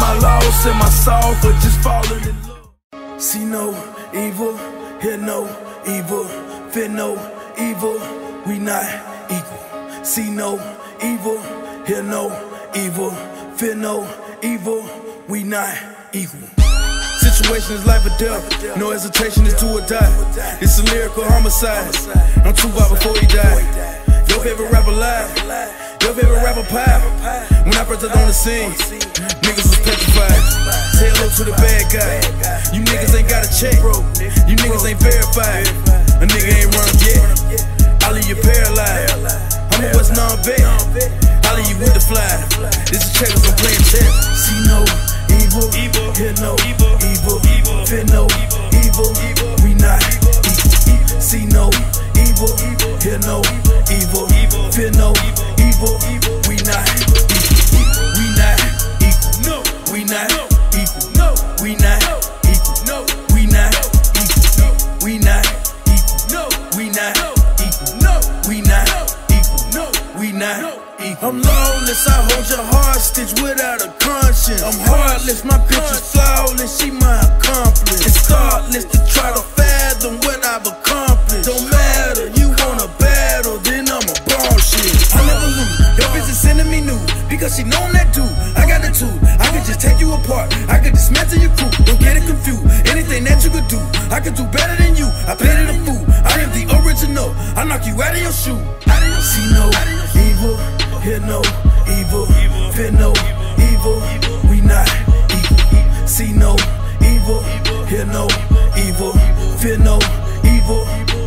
my loss and my soul for just falling in love. See no evil, hear no evil, fear no evil. We not equal. See no evil, hear no evil, fear no evil. We not equal. Situation is life or death. No hesitation is do or die. It's a lyrical homicide. I'm too wild before he died. Your favorite rapper live. Your favorite rapper pie. When I first got on the scene, niggas was petrified. Say hello to the bad guy. You niggas ain't got a check. You niggas ain't verified. A nigga ain't run yet. I leave you paralyzed. I'm a West non vet. I leave you with the fly. This is checkers, I'm playing chess. See no evil, hear no evil, fear no evil. We not evil. See no evil, hear no evil, I'm lawless, I hold your hostage without a conscience. I'm heartless, my bitch is flawless, she my accomplice. It's thoughtless to try to fathom what I've accomplished. Don't matter, you wanna battle, then I'm a ball shit. I never lose, your bitch is sending me new because she know that dude. I got the two, I could just take you apart, I could dismantle your crew. Don't get it confused, anything that you could do, I could do better than you. I played it a fool, I am the original. I knock you out of your shoe. I don't see no evil, hear no evil, fear no evil. We not equal. See no evil, hear no evil, fear no evil.